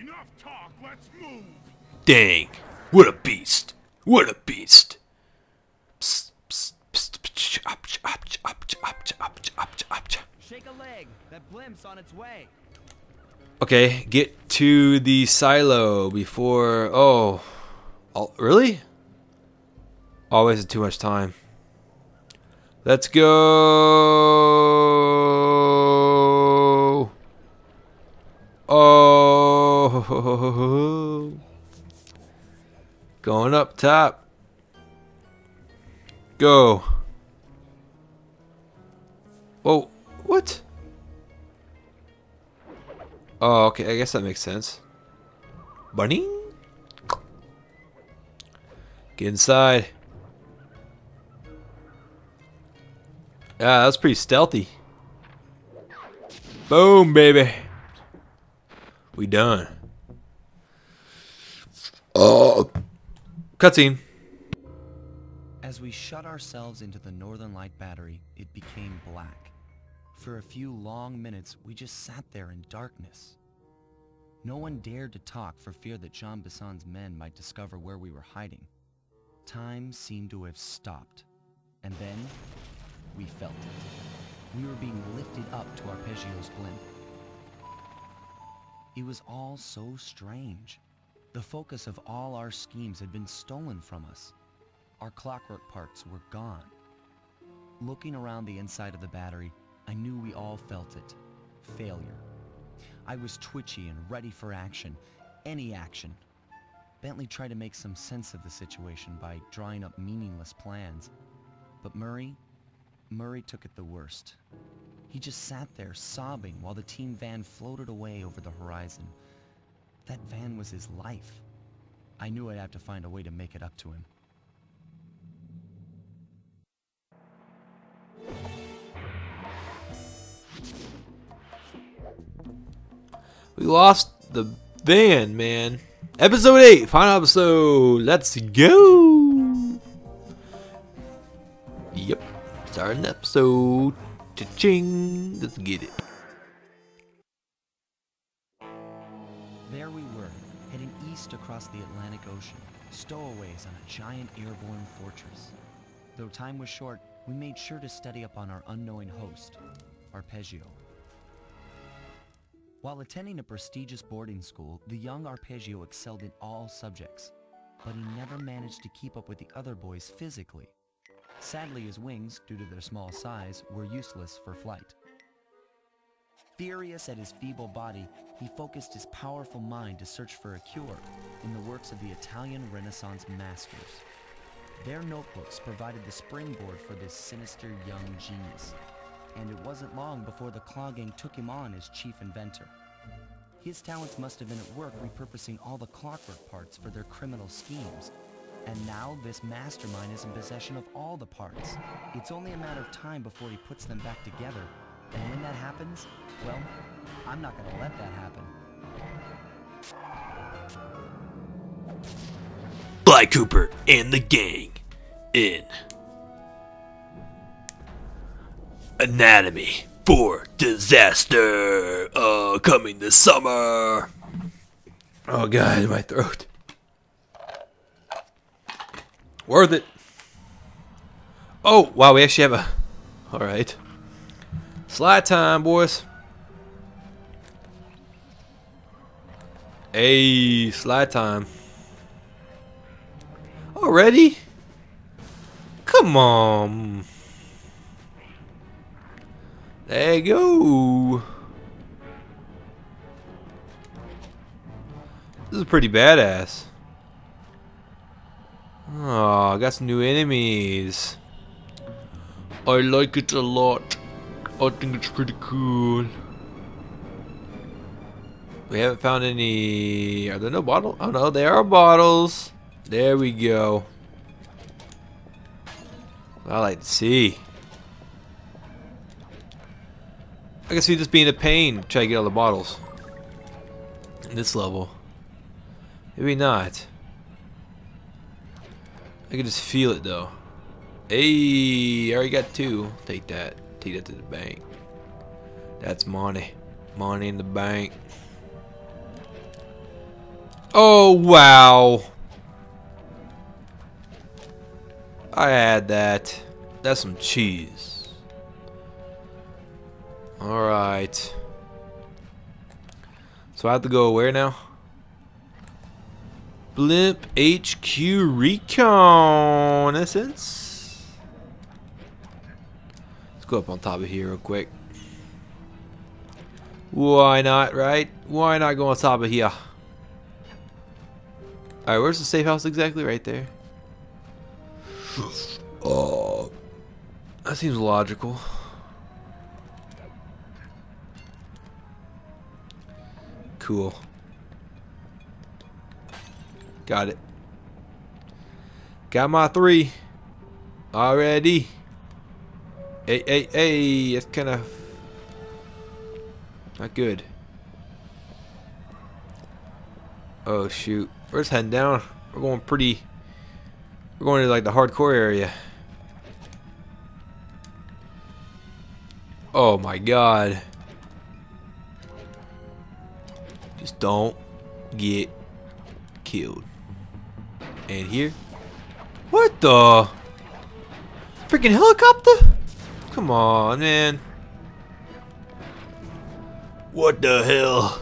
Enough talk, let's move. Dang. What a beast. What a beast. Psst, psst, psst, psst, up, up, up, up, up, up, up. Shake a leg. That blimp's on its way. Okay, get to the silo before. Oh. oh really? Oh, I wasted too much time. Let's go. Oh. Going up top. Go. Whoa. What? Oh, okay. I guess that makes sense. Bunny? Get inside. Yeah, that was pretty stealthy. Boom, baby. We done. Cutscene. As we shut ourselves into the Northern Light Battery, it became black. For a few long minutes, we just sat there in darkness. No one dared to talk for fear that Jean Bison's men might discover where we were hiding. Time seemed to have stopped. And then, we felt it. We were being lifted up to Arpeggio's blimp. It was all so strange. The focus of all our schemes had been stolen from us. Our Clockwerk parts were gone. Looking around the inside of the battery, I knew we all felt it. Failure. I was twitchy and ready for action. Any action. Bentley tried to make some sense of the situation by drawing up meaningless plans. But Murray, Murray took it the worst. He just sat there sobbing while the team van floated away over the horizon. That van was his life. I knew I'd have to find a way to make it up to him. We lost the van, man. Episode 8, final episode. Let's go. Yep. Starting episode. Cha-ching. Let's get it. We were, heading east across the Atlantic Ocean, stowaways on a giant airborne fortress. Though time was short, we made sure to study up on our unknowing host, Arpeggio. While attending a prestigious boarding school, the young Arpeggio excelled in all subjects, but he never managed to keep up with the other boys physically. Sadly, his wings, due to their small size, were useless for flight. Furious at his feeble body, he focused his powerful mind to search for a cure in the works of the Italian Renaissance masters. Their notebooks provided the springboard for this sinister young genius, and it wasn't long before the Claw Gang took him on as chief inventor. His talents must have been at work repurposing all the Clockwerk parts for their criminal schemes. And now this mastermind is in possession of all the parts. It's only a matter of time before he puts them back together. And when that happens, well, I'm not gonna let that happen. Sly Cooper and the gang in Anatomy for Disaster uh, coming this summer. Oh god, my throat. Worth it. Oh, wow, we actually have a... Alright. Slide time, boys. Hey, slide time. Already? Come on. There you go. This is pretty badass. Oh, I got some new enemies. I like it a lot. I think it's pretty cool. We haven't found any... Are there no bottles? Oh no, there are bottles. There we go. I like to see. I can see this being a pain try to get all the bottles. In this level. Maybe not. I can just feel it though. Hey, I already got two. Take that. Take that to the bank. That's money. Money in the bank. Oh, wow. I had that. That's some cheese. Alright. So I have to go where now? Blimp HQ Reconnaissance. Let's go up on top of here real quick. Why not, right? Why not go on top of here? Alright, where's the safe house exactly? Right there. Oh, that seems logical. Cool. Got it. Got my three. Already. Hey, hey, hey. It's kind of not good. Oh, shoot. We're just heading down. We're going pretty... We're going to, like, the hardcore area. Oh, my God. Just don't get killed. And here. What the? Freaking helicopter? Come on, man. What the hell?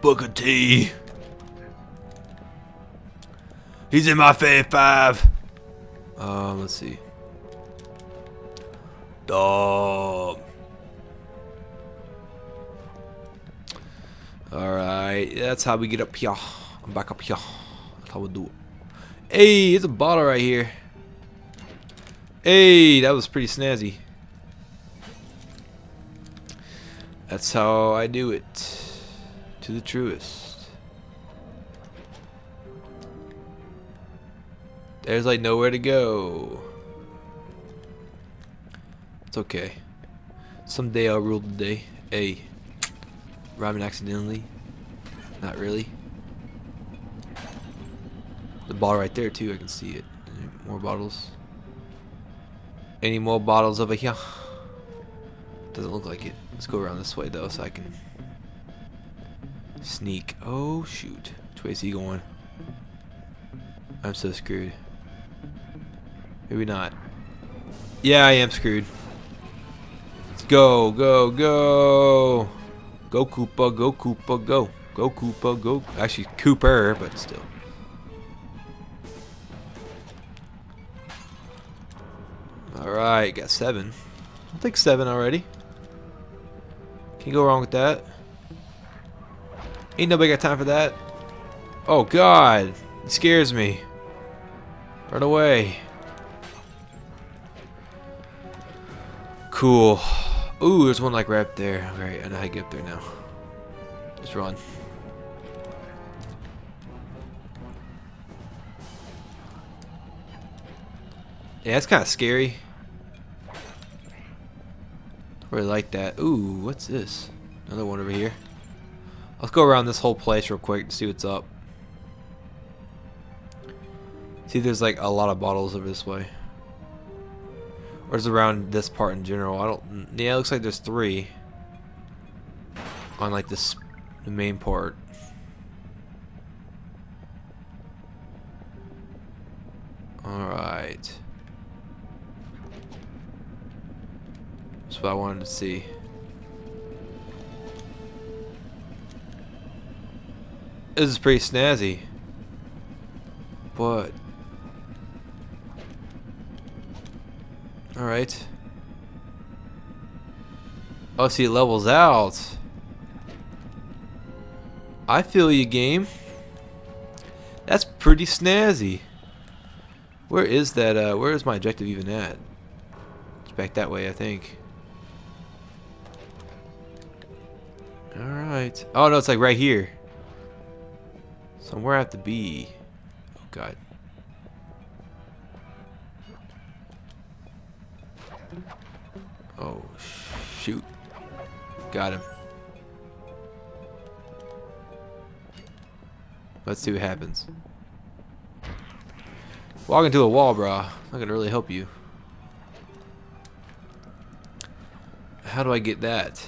Booker T. He's in my fave five. Um, let's see. Dog. Alright, that's how we get up here. I'm back up here. That's how we do it. Hey, it's a bottle right here. Hey, that was pretty snazzy. That's how I do it. To the truest. There's like nowhere to go. It's okay. Someday I'll rule the day. Hey. Rhyming accidentally. Not really. The bottle right there too, I can see it. More bottles. Any more bottles over here? Doesn't look like it. Let's go around this way though so I can sneak. Oh shoot. Which way is he going? I'm so screwed. Maybe not. Yeah, I am screwed. Let's go, go, go. Go Koopa, go Koopa, go. Go Koopa, go. Actually, Cooper, but still. Alright, got seven. I'll take seven already. Can't go wrong with that. Ain't nobody got time for that. Oh god, it scares me. Run away. Cool. Ooh, there's one like right up there. Alright, I know how to get up there now. Just run. Yeah, that's kind of scary. Really like that. Ooh, what's this? Another one over here. Let's go around this whole place real quick to see what's up. See, there's like a lot of bottles over this way. Or is around this part in general? I don't. Yeah, it looks like there's three on like this the main part. All right. That's what I wanted to see. This is pretty snazzy. But Alright. Oh, see, it levels out. I feel you, game. That's pretty snazzy. Where is that, uh, where is my objective even at? It's back that way, I think. Alright. Oh, no, it's like right here. Somewhere I have to be. Oh, God. Oh, shoot. Got him. Let's see what happens. Walking to a wall, brah. Not gonna really help you. How do I get that?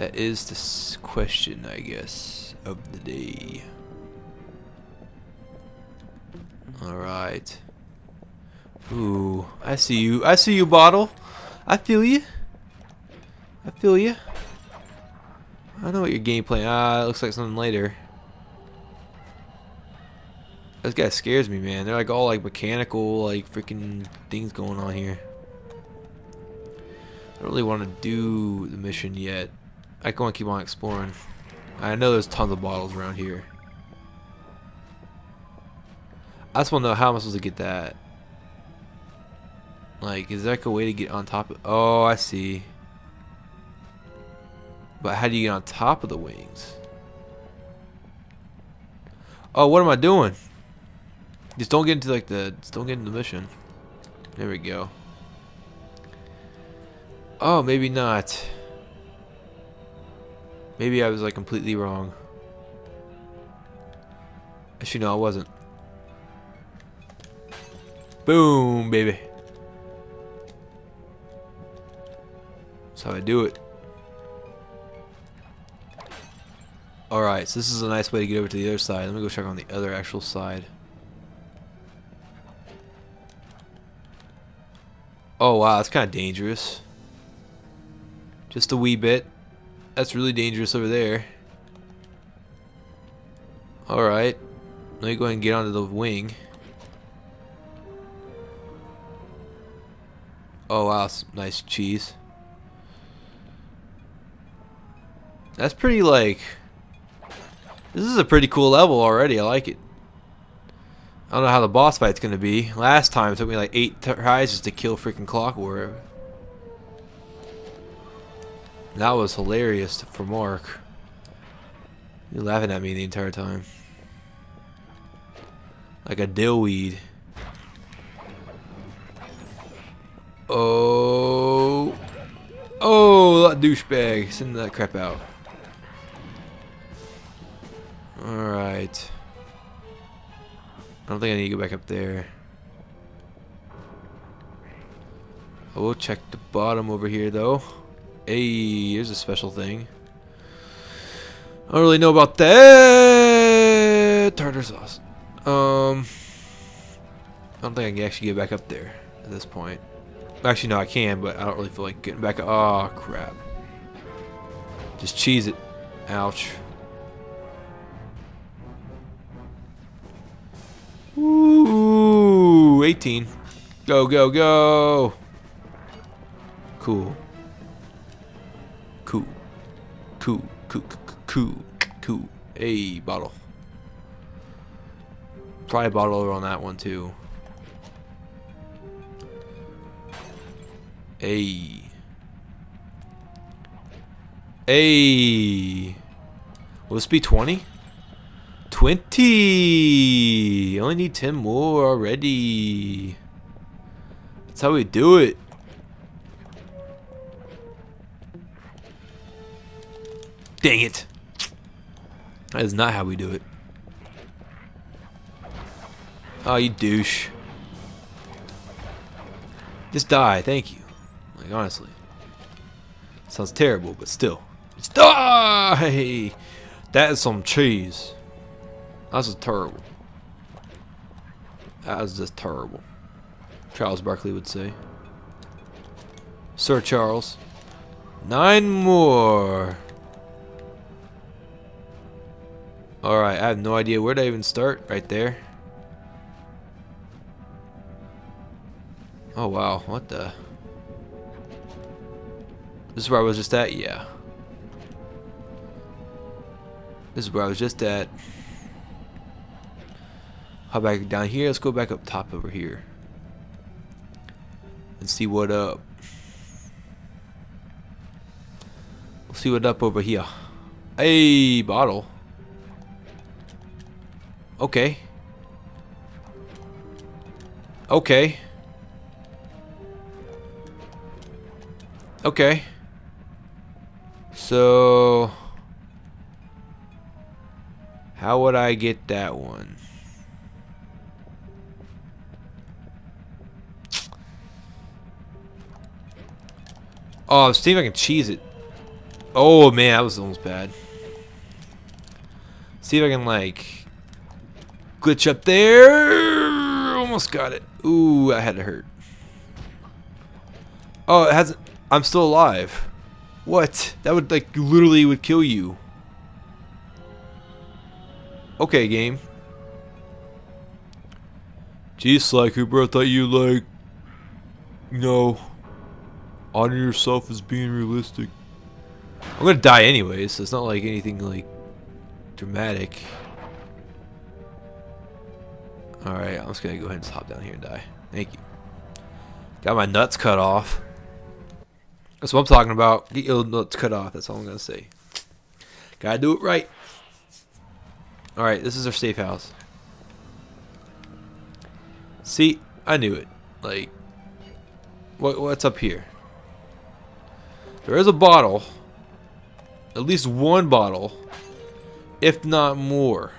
That is the question, I guess, of the day. Alright. Ooh, I see you. I see you, bottle. I feel you. I feel you. I don't know what your game plan. Ah, it looks like something later. This guy scares me, man. They're like all like mechanical, like freaking things going on here. I don't really want to do the mission yet. I want to keep on exploring. I know there's tons of bottles around here. I just want to know how am I supposed to get that? Like, is there like a way to get on top of... Oh, I see. But how do you get on top of the wings? Oh, what am I doing? Just don't get into like the... Just don't get into the mission. There we go. Oh, maybe not. Maybe I was like completely wrong. Actually, no, I wasn't. Boom, baby. That's how I do it. Alright, so this is a nice way to get over to the other side. Let me go check on the other actual side. Oh wow, that's kind of dangerous. Just a wee bit. That's really dangerous over there. Alright. Let me go ahead and get onto the wing. Oh wow, nice cheese. That's pretty like... This is a pretty cool level already, I like it. I don't know how the boss fight's gonna be. Last time it took me like 8 tries just to kill freaking Clockwerk. That was hilarious for Mark. You're laughing at me the entire time. Like a dillweed. Oh. Oh, that douchebag. Send that crap out. Alright. I don't think I need to go back up there. I will check the bottom over here though. Hey, here's a special thing. I don't really know about that. Tartar sauce. Um, I don't think I can actually get back up there at this point. Actually, no, I can, but I don't really feel like getting back. Oh, crap. Just cheese it. Ouch. Ooh, 18. Go, go, go. Cool. Cool. Cool. Cool. Cool. Cool. Hey, bottle. Probably a bottle over on that one too. Hey. Hey. Will this be 20? 20! Only need 10 more already. That's how we do it. Dang it. That is not how we do it. Oh, you douche. Just die, thank you. Like, honestly. Sounds terrible, but still. Just die! That is some cheese. That's just terrible. That is just terrible. Charles Barkley would say. Sir Charles. Nine more. Alright, I have no idea where to even start. Right there. Oh wow, what the? This is where I was just at? Yeah. This is where I was just at. Hop back down here. Let's go back up top over here. And see what up. We'll see what up over here. Hey, bottle. Okay. Okay. Okay. So... How would I get that one? Oh, see if I can cheese it. Oh man, that was almost bad. See if I can like glitch up there. Almost got it. Ooh, I had to hurt. Oh, it hasn't. I'm still alive. What? That would like literally would kill you. Okay, game. Geez, Slacker, bro, I thought you like, you know, honor yourself as being realistic. I'm gonna die anyways, so it's not like anything like dramatic. Alright, I'm just gonna go ahead and hop down here and die. Thank you. Got my nuts cut off. That's what I'm talking about. Get your nuts cut off, that's all I'm gonna say. Gotta do it right. Alright, this is our safe house. See, I knew it. Like, what what's up here? There is a bottle. At least one bottle. If not more.